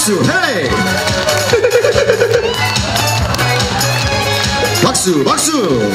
박수. 헤이. 박수 박수.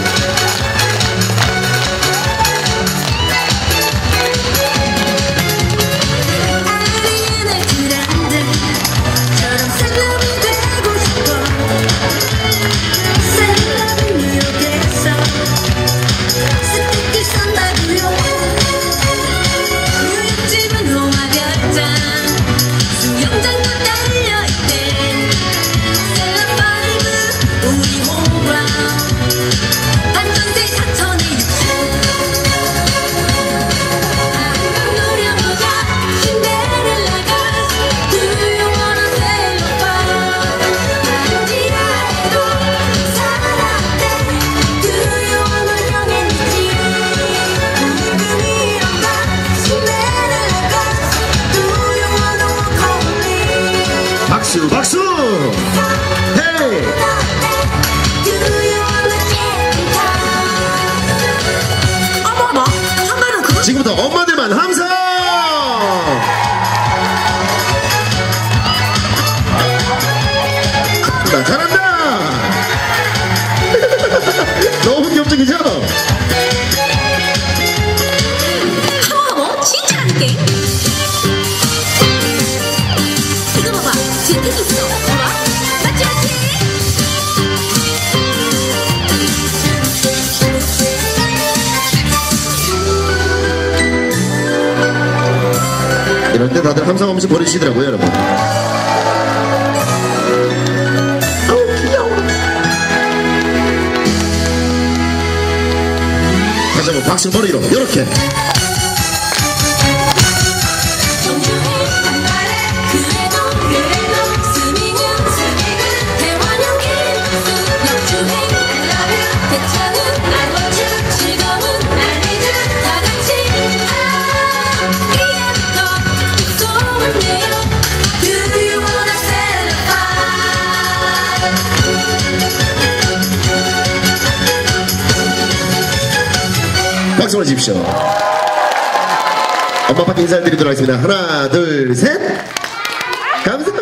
박수 박수! 헤이! 지금부터 엄마들 이럴 때 다들 항상 음식 버리시더라고요 여러분. 아우 귀여워 다시 한번 박수 버리로 이렇게. 박수 보십시오. 엄마 아빠 인사드리도록 하겠습니다. 하나, 둘, 셋. 감사합니다.